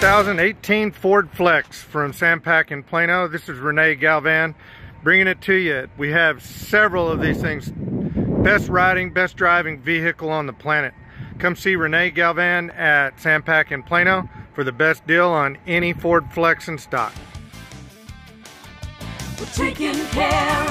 2018 Ford Flex from Sam Pack in Plano. This is Renee Galvan bringing it to you. We have several of these things. Best riding, best driving vehicle on the planet. Come see Renee Galvan at Sam Pack in Plano for the best deal on any Ford Flex in stock. We're taking care.